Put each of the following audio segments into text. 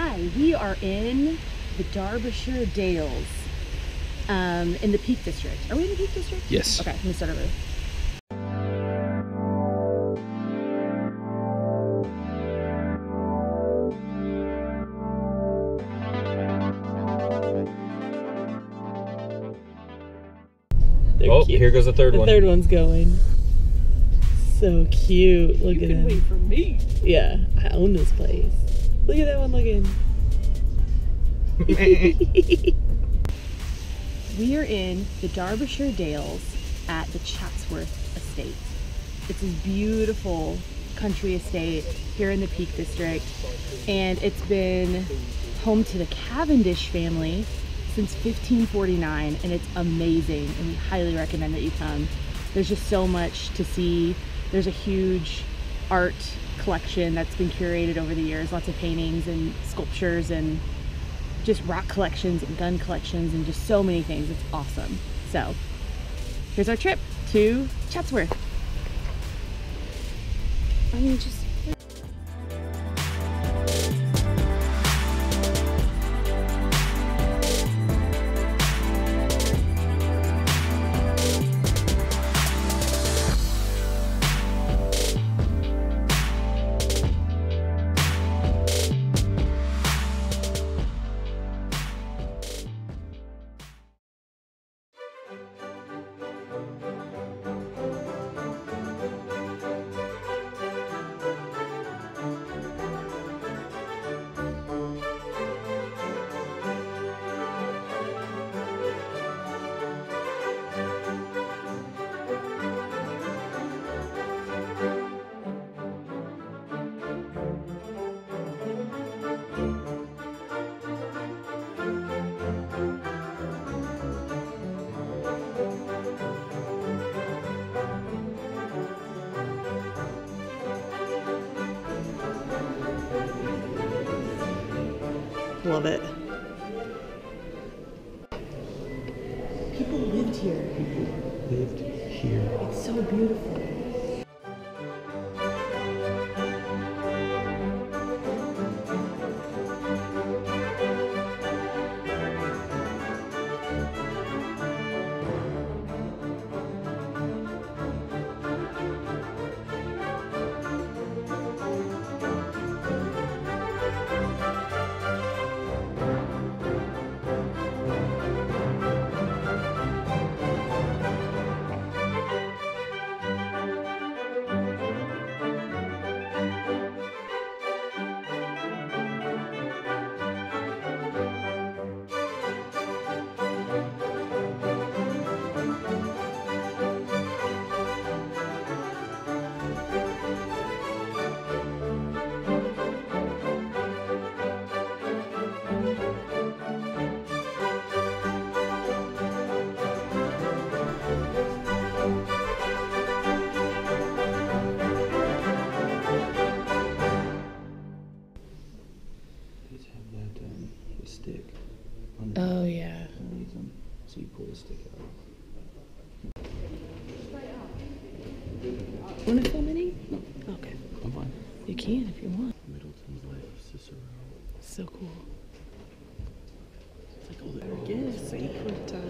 Hi, we are in the Derbyshire Dales um, in the Peak District. Are we in the Peak District? Yes. Okay, let me start over. They're Oh, cute. here goes the third the one. third one's going. So cute. Look You at can that. wait for me. Yeah, I own this place. Look at that one looking. We are in the Derbyshire Dales at the Chatsworth Estate. It's this beautiful country estate here in the Peak District, and it's been home to the Cavendish family since 1549, and it's amazing, and we highly recommend that you come. There's just so much to see. There's a huge art collection that's been curated over the years, lots of paintings and sculptures and just rock collections and gun collections and just so many things. It's awesome. So here's our trip to Chatsworth. I mean, just Love it. people lived here. People lived here. It's so beautiful.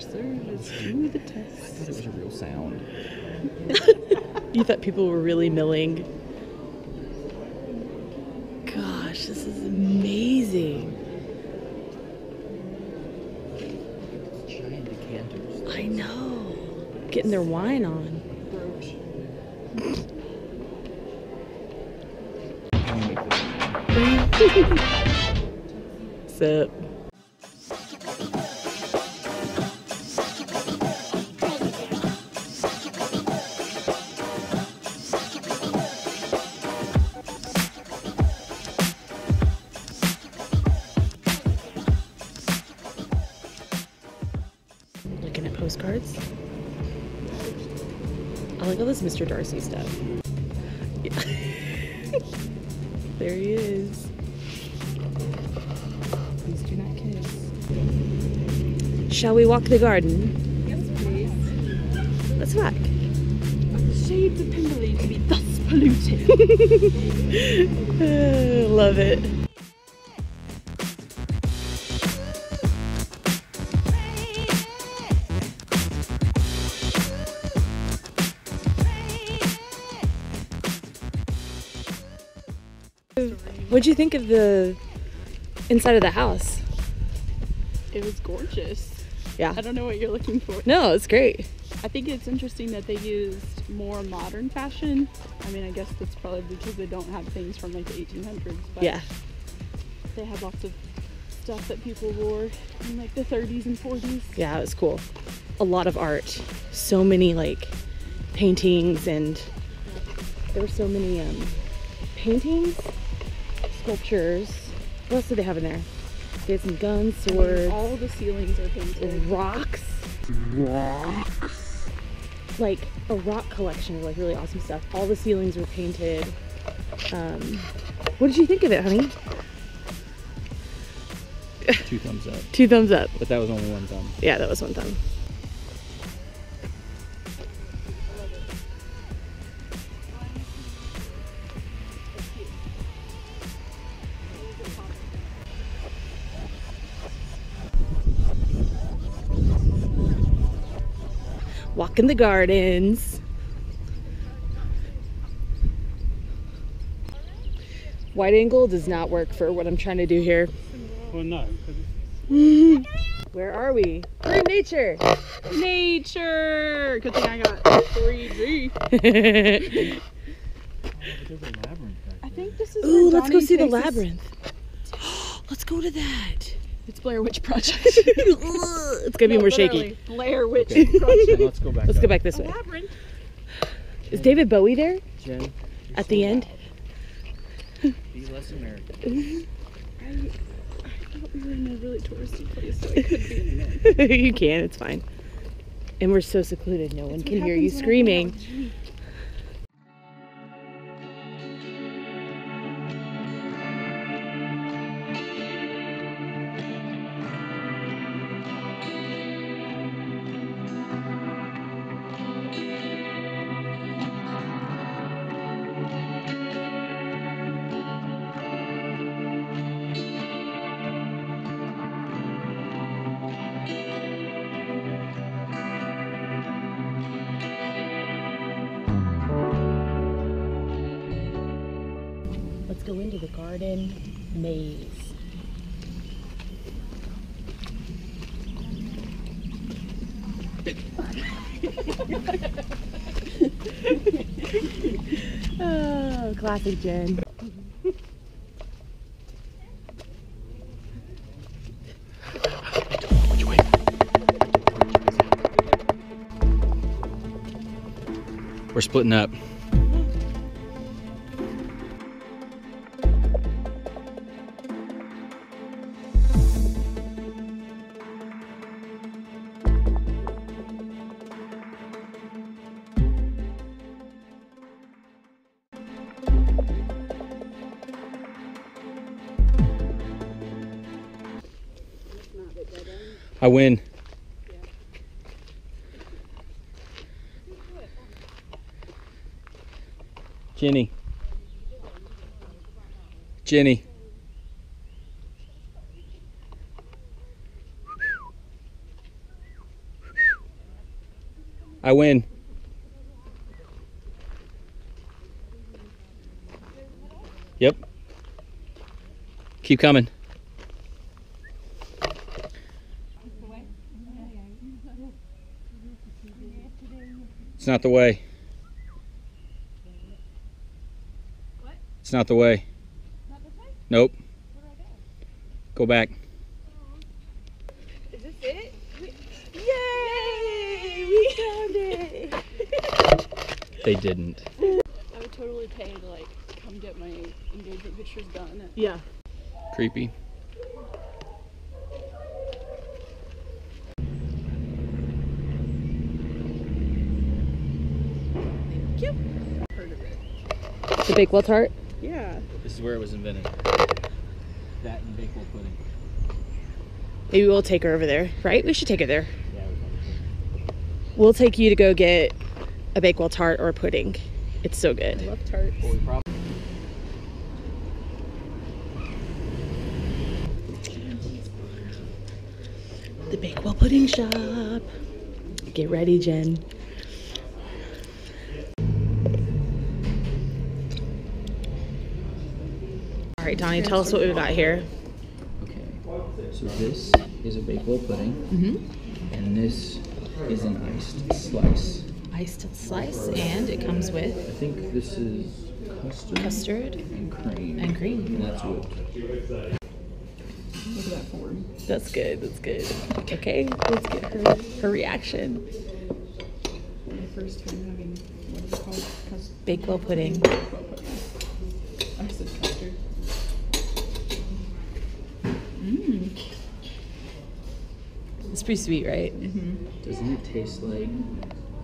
Our service to the I thought it was a real sound. You thought people were really milling. Gosh, this is amazing. Giant decanters. I know. Getting their wine on. Can you make this? Sip. Postcards. I like all this Mr. Darcy stuff. Yeah. there he is. Please do not kiss. Shall we walk the garden? Yes, please. Let's walk. Shades of Pemberley to be thus polluted. Love it. What'd you think of the inside of the house? It was gorgeous. Yeah. I don't know what you're looking for. No, it's great. I think it's interesting that they used more modern fashion. I mean, I guess that's probably because they don't have things from like the 1800s. But Yeah. They have lots of stuff that people wore in like the 30s and 40s. Yeah, it was cool. A lot of art. So many like paintings and there were so many um paintings, sculptures. What else did they have in there? They had some guns, swords, All the ceilings are painted. rocks. Rocks. Like a rock collection of like really awesome stuff. All the ceilings were painted. Um, what did you think of it, honey? Two thumbs up. Two thumbs up. But that was only one thumb. Yeah, that was one thumb. Walk in the gardens. Wide angle does not work for what I'm trying to do here. Well, no, Where are we? We're in nature. Nature! Good thing I got 3G. There's a labyrinth I think this is Ooh, let's go see the labyrinth. let's go to that. It's Blair Witch Project. it's gonna be No, more shaky. Blair Witch Okay. Project. let's go back. Let's up. go back this A way. labyrinth. Is David Bowie there Jen, at the end? be less American. I thought we were in a really touristy place, so I could be in there. you can, it's fine. And we're so secluded, no one That's can hear you happens when I hang out screaming. Go into the garden maze. oh, classic Jen. We're splitting up. I win. Jenny. Jenny. I win. Yep. Keep coming. It's not the way. What? It's not the way. Not way? Nope. Go back. Is this it? Yay! We found it! They didn't. I would totally pay to like come get my engagement pictures done. Yeah. Creepy. Heard of it. The Bakewell tart? Yeah. This is where it was invented. That and Bakewell pudding. Maybe we'll take her over there, right? We should take her there. Yeah, We'll take you to go get a Bakewell tart or a pudding. It's so I good. love tarts. The Bakewell pudding shop. Get ready, Jen. All right, right, Donnie, tell us what we've got here. Okay. So this is a Bakewell pudding, Mm-hmm. and this is an iced slice. Iced slice, and it comes with I think this is custard, custard and cream. and cream. And that's whipped. Look at that form. That's good. That's good. Okay, let's get her her reaction. For the first time having, what is it called? Custard. Bakewell pudding. I said custard. Mmm. It's pretty sweet, right? Doesn't it taste like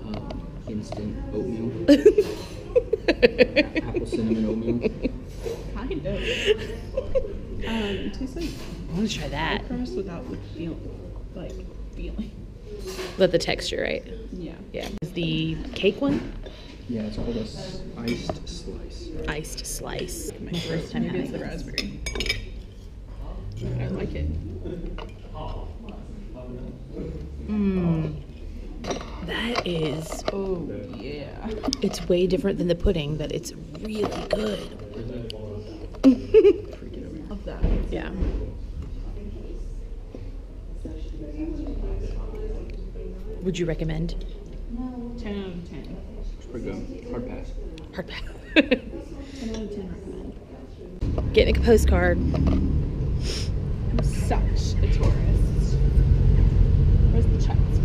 um, instant oatmeal? Apple cinnamon oatmeal? Kind of. Um, it tastes like I want to try that. crust without the feel, like feeling. But the texture, right? Yeah. Yeah. Is the cake one? Yeah, it's called a s- iced slice. Iced slice. My first time Maybe it's the raspberry. I like it. Mmm. That is. Oh yeah. It's way different than the pudding, but it's really good. Love that. Yeah. Would you recommend? Ten out of ten. It's pretty good. Hard pass. Hard pass. Ten out of ten recommend. Getting a postcard. I'm such a tourist. Where's the chats?